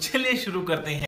चलिए शुरू करते हैं।